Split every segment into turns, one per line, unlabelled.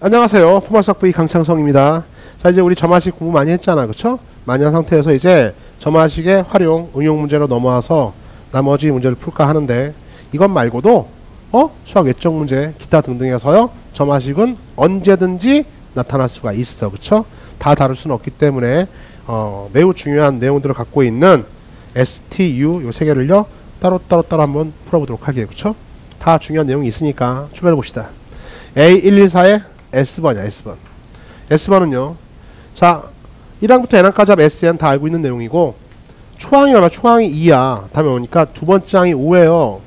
안녕하세요. 포마석 V 강창성입니다. 자 이제 우리 점화식 공부 많이 했잖아, 그쵸? 많이 한 상태에서 이제 점화식의 활용, 응용 문제로 넘어와서 나머지 문제를 풀까 하는데 이것 말고도 어? 수학 외적 문제, 기타 등등에서요 점화식은 언제든지 나타날 수가 있어, 그쵸? 다 다룰 수는 없기 때문에 어, 매우 중요한 내용들을 갖고 있는 STU 요 세 개를요 따로 따로 따로 한번 풀어보도록 할게요, 그쵸? 다 중요한 내용이 있으니까 출발해 봅시다. A114의 S번이야, S번. S번은요. 자, 1항부터 N항까지 합 SN 다 알고 있는 내용이고 초항이 얼마? 초항이 2야. 다음에 오니까 두 번째 항이 5예요.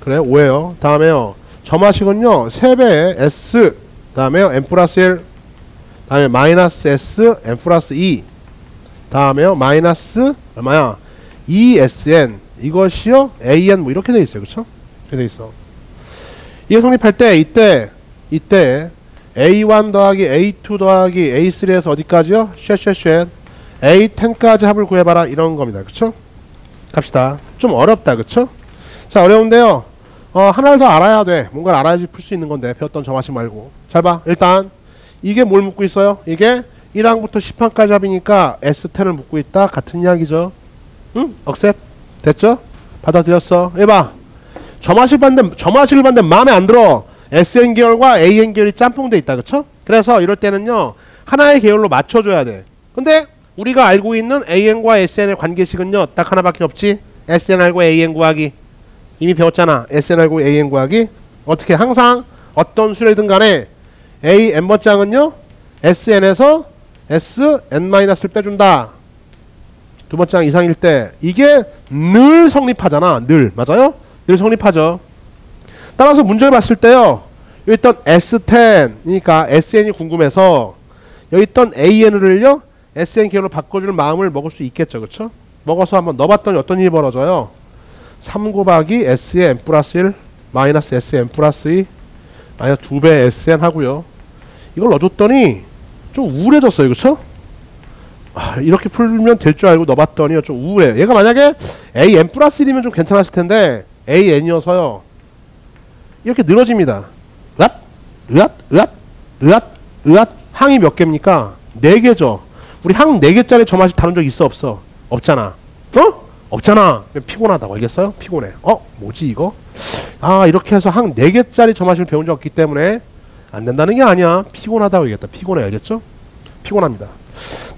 그래, 5예요. 다음에요. 점화식은요. 3배의 S 다음에요. N 플러스 1 다음에 마이너스 S N 플러스 2 다음에요. 마이너스 얼마야? 2SN 이것이요. AN 뭐 이렇게 돼 있어요. 그쵸? 이렇게 돼 있어. 이게 성립할 때 이때 이때 A1 더하기 A2 더하기 A3에서 어디까지요? 쉐쉐쉐 A10까지 합을 구해봐라 이런 겁니다. 그쵸? 갑시다. 좀 어렵다. 그쵸? 자 어려운데요. 어, 하나를 더 알아야 돼. 뭔가를 알아야지 풀 수 있는 건데 배웠던 점하지 말고. 잘 봐. 일단 이게 뭘 묻고 있어요? 이게 1항부터 10항까지 합이니까 S10을 묻고 있다. 같은 이야기죠. 응? 억셉? 됐죠? 받아들였어. 해봐. 점화식 봤는데 점화식을 봤는데 마음에 안 들어. SN 계열과 AN 계열이 짬뽕돼 있다. 그쵸? 그래서 이럴 때는요. 하나의 계열로 맞춰줘야 돼. 근데 우리가 알고 있는 AN과 SN의 관계식은요. 딱 하나밖에 없지. SN 알고 AN 구하기. 이미 배웠잖아. SN 알고 AN 구하기. 어떻게 항상 어떤 수레든 간에 A n번장은요. SN에서 SN-를 빼준다. 두 번째 이상일 때 이게 늘 성립하잖아. 늘. 맞아요? 늘 성립하죠. 따라서 문제를 봤을 때요. 여기 있던 S10이니까 SN이 궁금해서 여기 있던 AN을요. SN 계열로 바꿔줄 마음을 먹을 수 있겠죠. 그쵸? 먹어서 한번 넣어봤더니 어떤 일이 벌어져요? 3 곱하기 S의 N 플러스 1 마이너스 SN 플러스 2 마이너스 2배 SN 하고요. 이걸 넣어줬더니 좀 우울해졌어요. 아, 이렇게 풀면 될 줄 알고 넣어봤더니 좀 우울해. 얘가 만약에 AN 플러스 1이면 좀 괜찮았을 텐데 AN이어서요. 이렇게 늘어집니다. 으앗, 으앗, 으앗, 으앗, 으앗. 항이 몇 개입니까? 네 개죠. 우리 항 네 개짜리 점화식 다룬 적 있어 없어? 없잖아. 어? 없잖아. 피곤하다고 알겠어요? 피곤해. 어? 뭐지 이거? 아 이렇게 해서 항 네 개짜리 점화식을 배운 적 없기 때문에 안 된다는 게 아니야. 피곤하다고 얘기했다. 피곤해 알겠죠? 피곤합니다.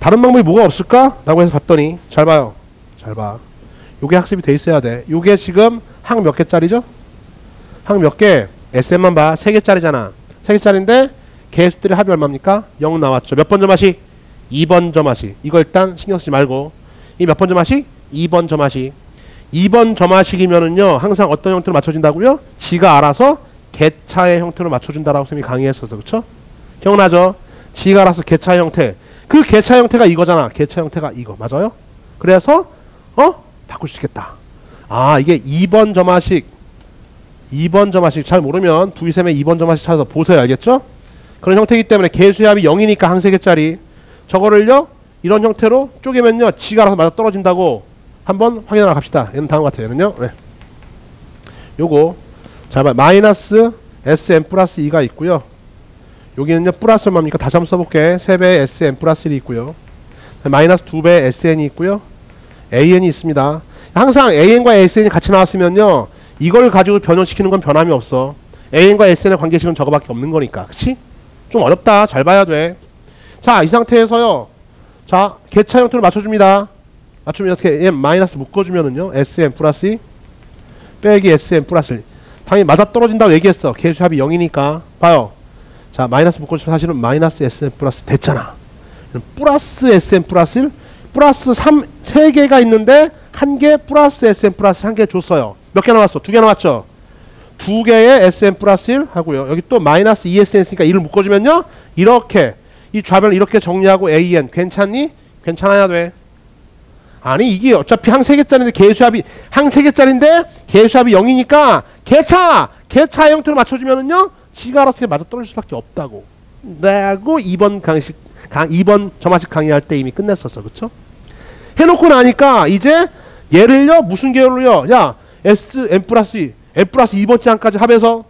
다른 방법이 뭐가 없을까? 라고 해서 봤더니 잘 봐요. 잘 봐. 요게 학습이 돼 있어야 돼. 요게 지금 항 몇 개짜리죠? 항 몇 개? SM만 봐. 3개짜리잖아. 3개짜리인데 개수들의 합이 얼마입니까? 0 나왔죠. 몇 번 점화식? 2번 점화식. 이거 일단 신경 쓰지 말고. 이 몇 번 점화식? 2번 점화식. 2번 점화식이면은요. 항상 어떤 형태로 맞춰진다고요? 지가 알아서 개차의 형태로 맞춰준다라고 쌤이 강의했었어. 그쵸? 기억나죠? 지가 알아서 개차 형태. 그 개차 형태가 이거잖아. 개차 형태가 이거. 맞아요? 그래서 어? 바꿀 수 있겠다. 아 이게 2번 점화식 2번 점화식 잘 모르면 V3의 2번 점화식 찾아서 보세요. 알겠죠? 그런 형태이기 때문에 개수의 합이 0이니까 한 3개짜리 저거를요 이런 형태로 쪼개면요 지가 알아서 맞아 떨어진다고 한번 확인하러 갑시다. 얘는 다음 같아요. 얘는요. 네. 요거 자 마이너스 SN 플러스 2가 있고요. 여기는요 플러스 얼마입니까? 다시 한번 써볼게. 3배의 SN 플러스 1이 있고요. 마이너스 2배의 SN이 있고요. AN이 있습니다. 항상 AN과 SN이 같이 나왔으면요 이걸 가지고 변형시키는 건 변함이 없어. AN과 SN의 관계식은 저거밖에 없는 거니까. 그치? 좀 어렵다. 잘 봐야 돼. 자, 이 상태에서요. 자, 계차 형태로 맞춰줍니다. 맞추면 이렇게 n 마이너스 묶어주면은요. SN 플러스 2 빼기 SN 플러스 1. 당연히 맞아떨어진다고 얘기했어. 계수합이 0이니까. 봐요. 자, 마이너스 묶어주면 사실은 마이너스 SN 플러스 됐잖아. 플러스 SN 플러스 1 플러스 3, 3개가 있는데 한 개 플러스 SN 플러스 한 개 줬어요. 몇 개 나왔어? 두 개 나왔죠? 두 개의 SN 플러스 1 하고요. 여기 또 마이너스 2SN 있으니까 1을 묶어주면요. 이렇게 이 좌변을 이렇게 정리하고 AN 괜찮니? 괜찮아야 돼. 아니 이게 어차피 항 3개짜리인데 개수합이 항 3개짜리인데 개수합이 0이니까 개차! 개차 형태로 맞춰주면은요. 지가 알아서 맞아 떨어질 수밖에 없다고. 라고 2번 강식 강 2번 점화식 강의할 때 이미 끝냈었어. 그쵸? 해놓고 나니까 이제 얘를요 무슨 계열로요? 야 S n 플러스 2, n 플러스 2번째 항까지 합해서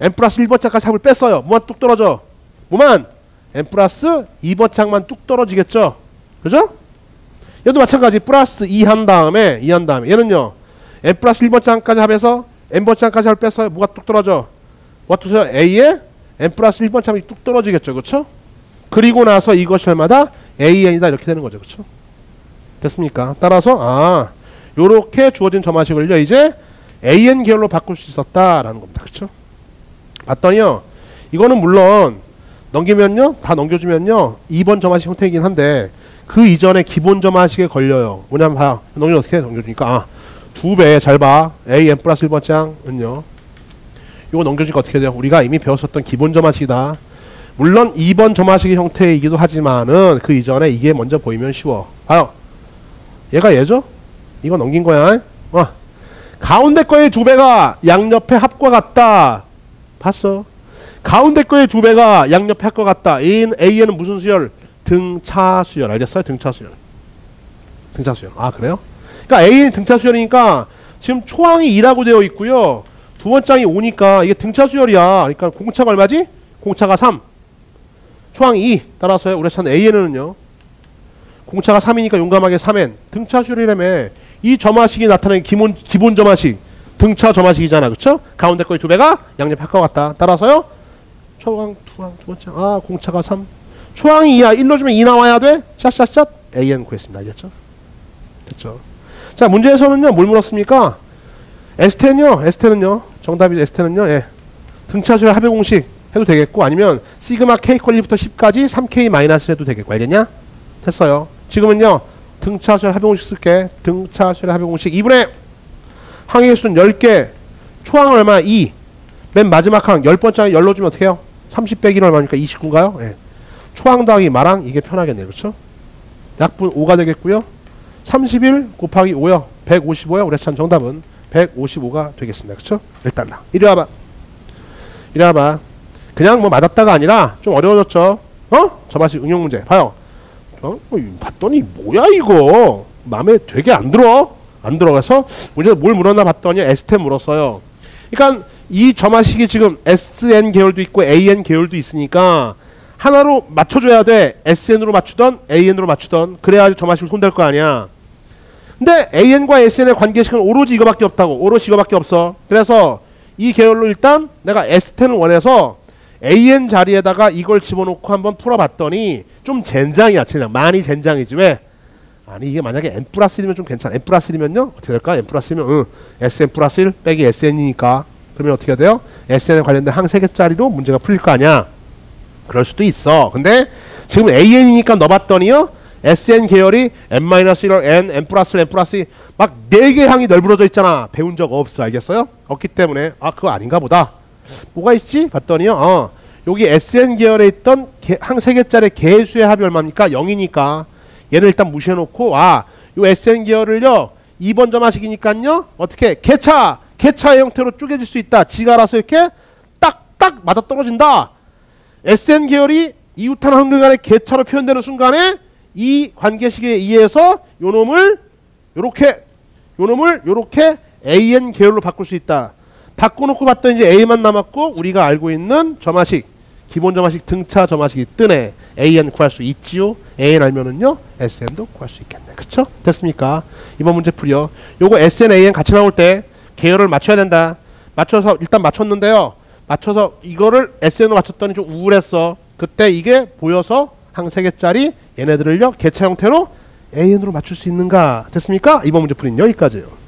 n 플러스 1번째 항까지 합을 뺐어요. 뭐만 뚝 떨어져. 뭐만 n 플러스 2번 항만 뚝 떨어지겠죠. 그죠? 얘도 마찬가지 플러스 2 한 다음에 2 한 다음에 얘는요. n 플러스 1번 항까지 합해서 n번 항까지 합 뺐어요. 뭐가 뚝 떨어져? 뭐가 뚝 떨어져? a에 n 플러스 1번 항이 뚝 떨어지겠죠. 그렇죠? 그리고 나서 이것이 얼마다? an이다 이렇게 되는 거죠. 그렇죠? 됐습니까? 따라서 아 요렇게 주어진 점화식을요. 이제 an 계열로 바꿀 수 있었다라는 겁니다. 그렇죠? 봤더니요. 이거는 물론 넘기면요. 다 넘겨주면요. 2번 점화식 형태이긴 한데 그 이전에 기본 점화식에 걸려요. 뭐냐면 봐요. 넘겨 어떻게 해? 넘겨주니까 아, 두 배 잘 봐. a n 플러스 1번 장은요. 이거 넘겨주니까 어떻게 돼요? 우리가 이미 배웠었던 기본 점화식이다. 물론 2번 점화식의 형태이기도 하지만은 그 이전에 이게 먼저 보이면 쉬워. 봐요. 얘가 얘죠? 이거 넘긴 거야. 어. 가운데 거의 두 배가 양옆의 합과 같다. 봤어? 가운데 거의 두 배가 양옆의 합과 같다. A는, A에는 무슨 수열? 등차 수열. 알겠어요? 등차 수열. 등차 수열. 아, 그래요? 그러니까 A는 등차 수열이니까 지금 초항이 2라고 되어 있고요. 두 번장이 5니까 이게 등차 수열이야. 그러니까 공차가 얼마지? 공차가 3. 초항이 2. 따라서요. 우리 찾는 A에는요. 공차가 3이니까 용감하게 3n. 등차 수열이라며. 이 점화식이 나타내는 기본, 기본 점화식. 등차 점화식이잖아. 그쵸? 가운데 거의 두 배가 합과 같다. 따라서요. 초항, 투항, 두 번째. 아, 공차가 3. 초항이 2야. 1로 주면 2 나와야 돼. 샷샷샷. AN 구했습니다. 알겠죠? 됐죠? 자, 문제에서는요. 뭘 물었습니까? S10요. S10은요. 정답이 S10은요. 예. 등차수열 합의 공식 해도 되겠고 아니면 시그마 K 퀄리부터 10까지 3K 마이너스 해도 되겠고 알겠냐? 됐어요. 지금은요. 등차수열 합의 공식 쓸게. 등차수열 합의 공식 2분의 항의 수는 10개. 초항 얼마? 2. 맨 마지막 항 10번째 열로 주면 어떻게 해요? 30 빼기 얼마니까 29인가요? 예. 초항 더하기 마랑 이게 편하겠네요. 그렇죠? 약분 5가 되겠고요. 31 곱하기 5요. 155요. 우리 찬 정답은 155가 되겠습니다. 그렇죠? 1달러. 이리 와봐. 이리 와봐. 그냥 뭐 맞았다가 아니라 좀 어려워졌죠. 어? 저맛이 응용 문제. 봐요. 어? 뭐 봤더니 뭐야 이거. 마음에 되게 안 들어. 안 들어가서 문제 뭘 물었나 봤더니 S10 물었어요. 그러니까 이 점화식이 지금 SN 계열도 있고 AN 계열도 있으니까 하나로 맞춰줘야 돼. SN으로 맞추던 AN으로 맞추던 그래야 점화식을 손댈 거 아니야. 근데 AN과 SN의 관계식은 오로지 이거밖에 없다고. 오로지 이거밖에 없어. 그래서 이 계열로 일단 내가 S10을 원해서 AN 자리에다가 이걸 집어넣고 한번 풀어봤더니 좀 젠장이야. 젠장. 많이 젠장이지. 왜? 아니 이게 만약에 n 플러스 1이면 좀 괜찮아. n 플러스 1이면요 어떻게 될까? n 플러스 1이면 응. sn 플러스 1 빼기 sn이니까 그러면 어떻게 돼요? sn에 관련된 항 3개짜리로 문제가 풀릴 거 아니야. 그럴 수도 있어. 근데 지금 an이니까 넣어봤더니요 SN 계열이 n-1을 n, n 플러스 n 플러스 막 4개 항이 널브러져 있잖아. 배운 적 없어. 알겠어요? 없기 때문에 아 그거 아닌가 보다. 뭐가 있지? 봤더니요. 어. 여기 SN 계열에 있던 개, 항 3개짜리 개수의 합이 얼마입니까? 0이니까 얘를 일단 무시해놓고 아, 요 SN 계열을요 2번 점화식이니까요 어떻게 개차 개차의 형태로 쪼개질 수 있다. 지가 알아서 이렇게 딱딱 맞아 떨어진다. SN 계열이 이웃한 항들 간의 개차로 표현되는 순간에 이 관계식에 의해서 요 놈을 요렇게 요 놈을 요렇게 AN 계열로 바꿀 수 있다. 바꿔놓고 봤더니 이제 A만 남았고 우리가 알고 있는 점화식 기본 점화식 등차 점화식이 뜨네. AN 구할 수 있지요. AN 알면은요 SN도 구할 수 있겠네. 그쵸? 됐습니까? 이번 문제 풀이요. 요거 SN, AN 같이 나올 때 계열을 맞춰야 된다. 맞춰서 일단 맞췄는데요. 맞춰서 이거를 SN으로 맞췄더니 좀 우울했어. 그때 이게 보여서 항 3개짜리 얘네들을요 개차 형태로 AN으로 맞출 수 있는가 됐습니까? 이번 문제 풀이는 여기까지예요.